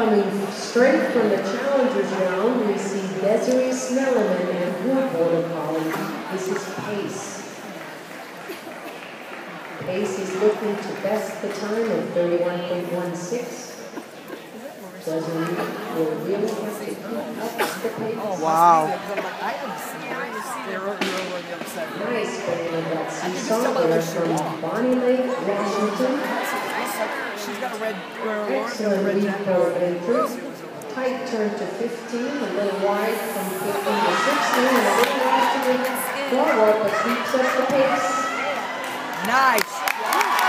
Coming straight from the challengers round, we see Desiree Snelleman and her border collie. This is Pace. Pace is looking to best the time of 31.16. Desiree will really have to up the pace. Oh, wow. Nice of that seesaw there from Bonney Lake. She's got a red, Excellent red lead jacket. for. Tight turn to 15, a little wide from 15 to 16, and a little wide to the forward, but keeps up the pace. Nice.